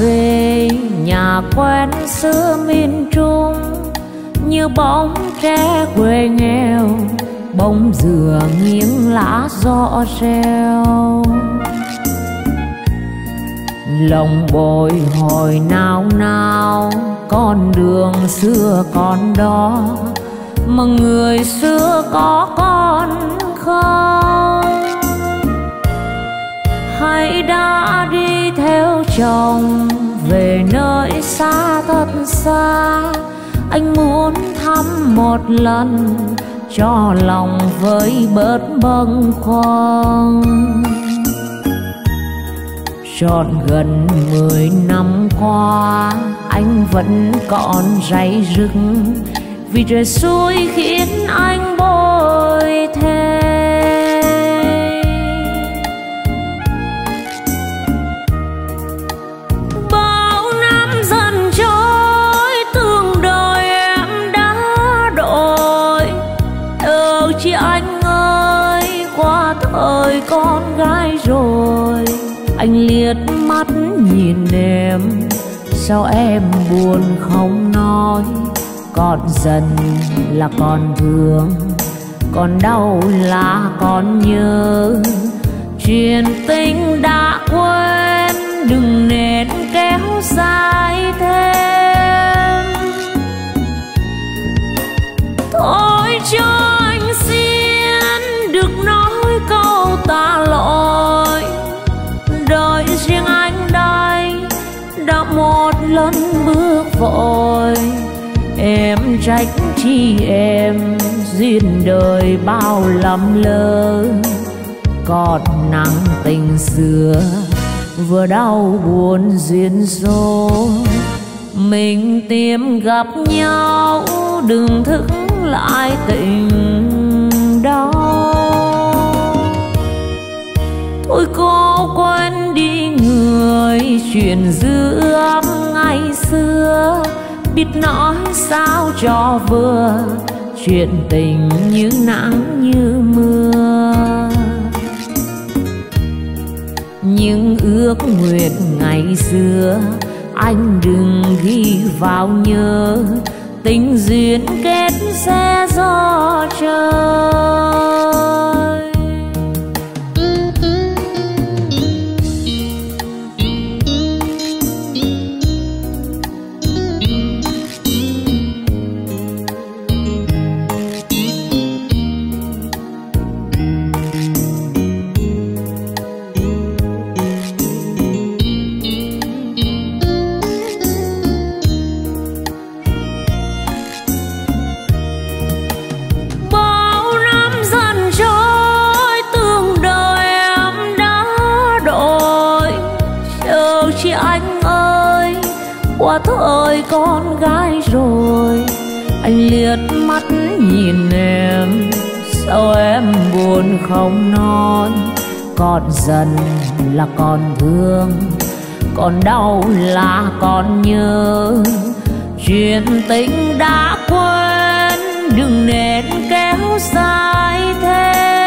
về nhà quen xưa miền trung. Như bóng tre quê nghèo bông dừa nghiêng lá gió reo. Lòng bồi hồi nao nao, con đường xưa còn đó. Mà người xưa có con không? Hãy đã đi theo chồng về nơi xa thật xa. Anh muốn thăm một lần cho lòng với bớt bâng khuâng. Trọn gần mười năm qua, anh vẫn còn day rừng vì trời xui khiến anh bồi thêm. Buồn không nói. Còn dần là còn thương còn đau là còn nhớ. Chuyện tình đã quên, đừng nên kéo dài thêm. Thôi cho vội. Em trách chi em duyên đời bao lầm lỡ. Còn nắng tình xưa, vừa đau buồn duyên số. Mình tìm gặp nhau, đừng thức lại tình đau. Thôi cô quên đi người chuyện giữa ngày xưa. Biết nói sao cho vừa, chuyện tình như nắng như mưa. Những ước nguyện ngày xưa, anh đừng ghi vào nhớ. Tình duyên kết sẽ do trời bao qua thời con gái rồi. Anh liếc mắt nhìn em, sao em buồn không nói? Còn dần là còn thương còn đau là còn nhớ. Chuyện tình đã quên, đừng nên kéo dài thêm.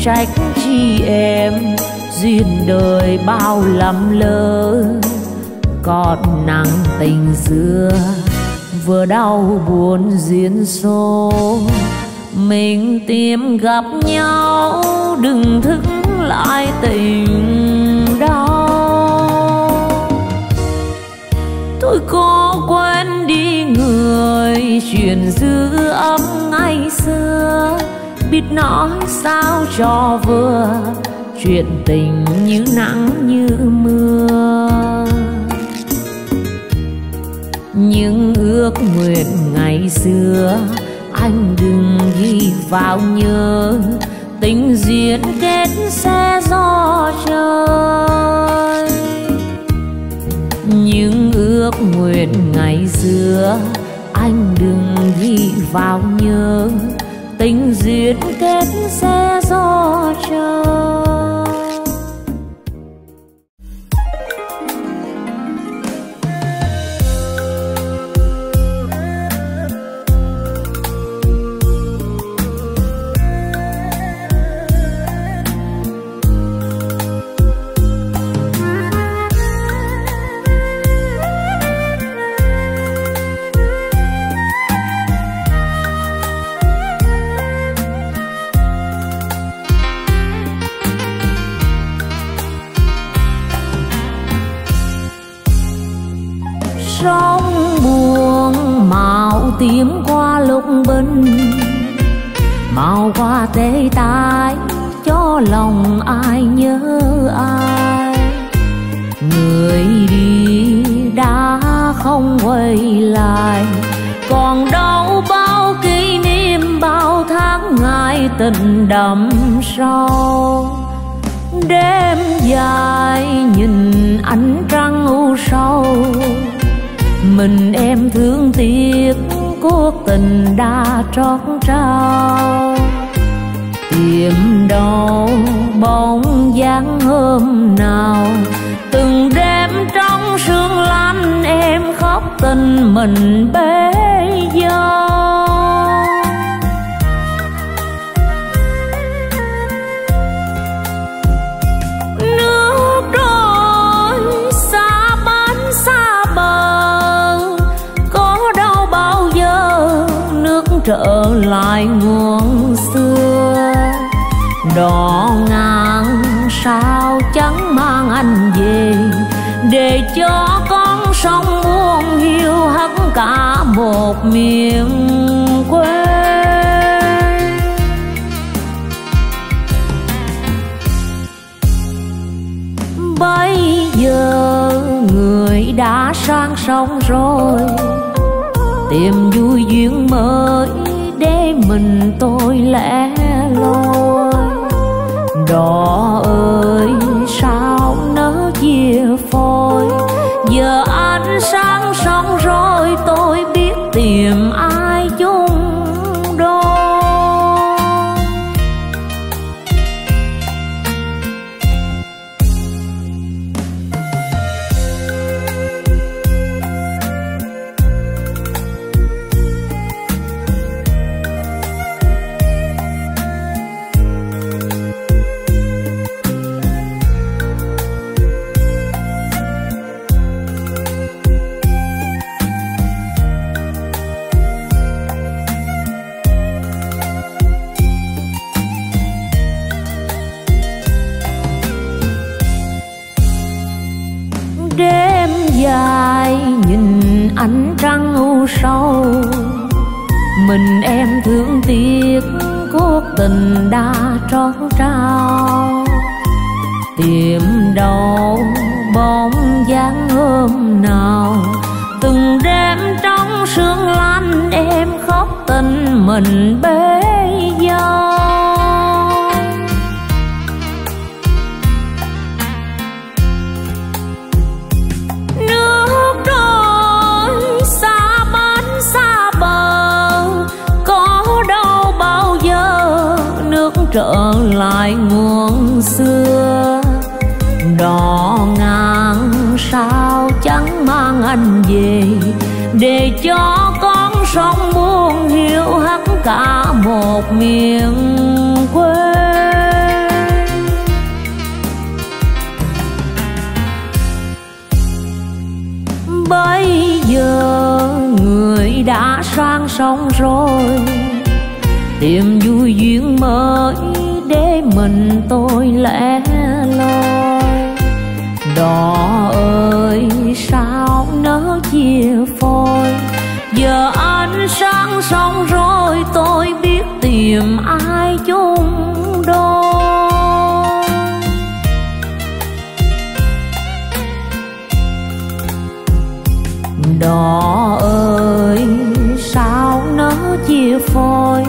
Trách chi em, duyên đời bao lầm lỡ. Còn nặng tình xưa, vừa đau buồn duyên số mình tìm gặp nhau, đừng thức lại tình đau. Tôi có quên đi người, chuyện dư âm ngày xưa biết nói sao cho vừa. Chuyện tình như nắng như mưa. Những ước nguyện ngày xưa anh đừng ghi vào nhớ. Tình duyên kết sẽ do trời. Những ước nguyện ngày xưa anh đừng ghi vào nhớ tình duyên kết sẽ do trời sóng buồn màu tím qua lục bình. Màu qua tê tái cho lòng ai nhớ ai? Người đi đã không quay lại. Còn đâu bao kỷ niệm, bao tháng ngày tình đậm sâu. Đêm dài nhìn mình em thương tiếc cuộc tình đã trót trao. Tìm đâu bóng dáng hôm nào, từng đêm trong sương lạnh em khóc tình mình bế giờ trở lại nguồn xưa. Đò ngang sao chẳng mang anh về, để cho con sông buông hiu hắt cả một miền quê. Bây giờ người đã sang sông rồi, tìm vui duyên mới mình tôi lẻ loi. Đỏ ơi sau. Mình em thương tiếc, cuộc tình đã trót trao. Tìm đâu bóng dáng hôm nào. Từng đêm trong sương lạnh em khóc tình mình bên lại nguồn xưa. Đò ngang sao chẳng mang anh về, để cho con sông buông hiu hắt cả một miền quê. Bây giờ người đã sang sông rồi, tìm vui duyên mới thế mình tôi lẻ loi. Đò ơi, sao nỡ chia phôi? Giờ ánh sáng xong rồi tôi biết tìm ai chung đôi. Đò ơi, sao nỡ chia phôi?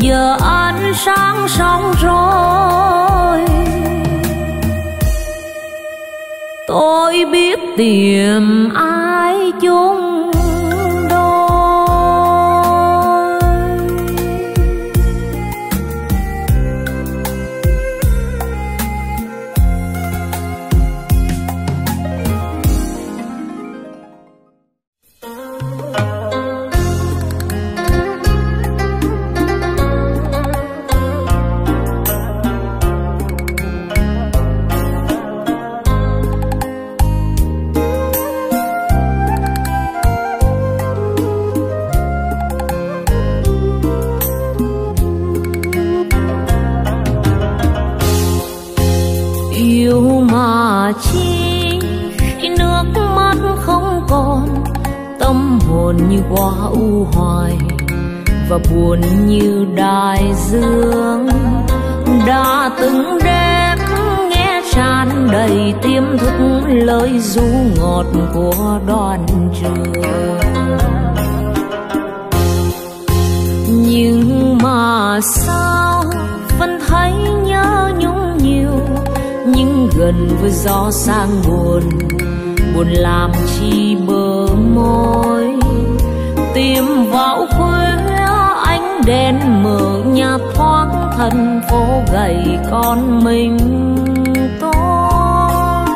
Giờ ánh sáng xong rồi tôi biết tìm ai chung buồn như quá u hoài và buồn như đại dương. Đã từng đêm nghe tràn đầy tiêm thức lời ru ngọt của đoàn trường. Nhưng mà sao vẫn thấy nhớ nhung nhiều, nhưng gần với gió sang buồn buồn làm chi bờ môi tìm vào khuya, ánh đèn mờ nhà thoáng thành phố gầy con mình tôi.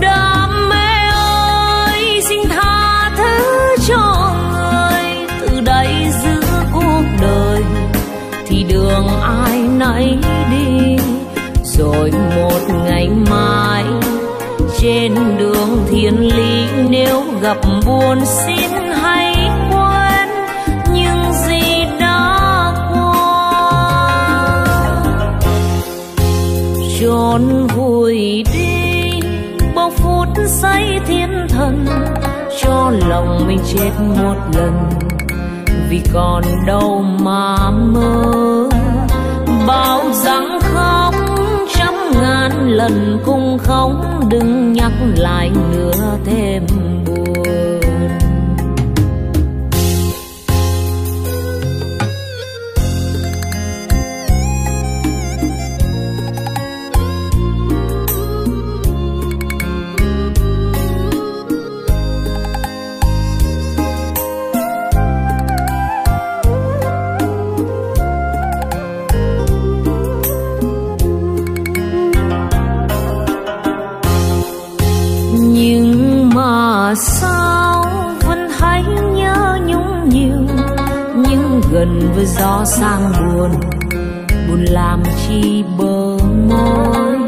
Đam mê ơi, xin tha thứ cho người, từ đây giữa cuộc đời thì đường ai nấy đi, rồi một ngày mai trên đường thiên lý, nếu gặp buồn xin hãy quên những gì đã qua. Trốn vùi đi bao phút say thiên thần, cho lòng mình chết một lần. Vì còn đâu mà mơ, bao rằng lần cũng không đừng nhắc lại nữa thêm buồn. Nhưng với gió sang buồn buồn làm chi bờ môi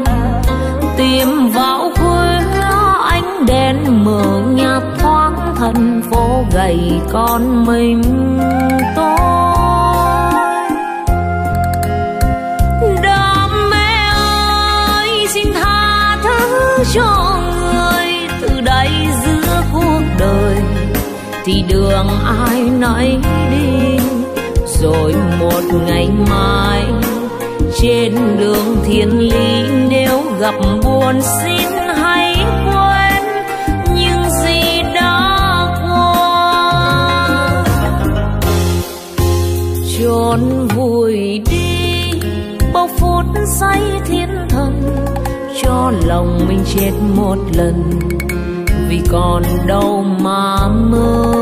tìm vào khuya ánh đèn mờ nhạt thoáng thành phố gầy con mình tôi. Đam mê ơi, xin tha thứ cho người, từ đây giữa cuộc đời thì đường ai nấy đi rồi một ngày mai. Trên đường thiên lý nếu gặp buồn xin hãy quên những gì đã qua. Trốn vùi đi bao phút giây thiên thần, cho lòng mình chết một lần. Vì còn đâu mà mơ,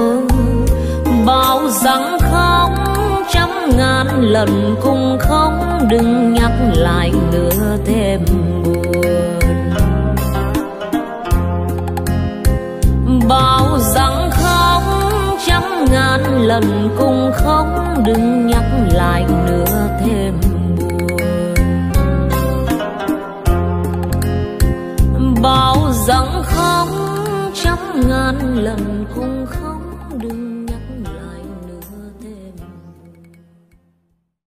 bao rằng ngàn lần cũng không đừng nhắc lại nữa thêm buồn. Bao rằng không, trăm ngàn lần cũng không đừng nhắc lại nữa thêm buồn. Bao rằng không, trăm ngàn lần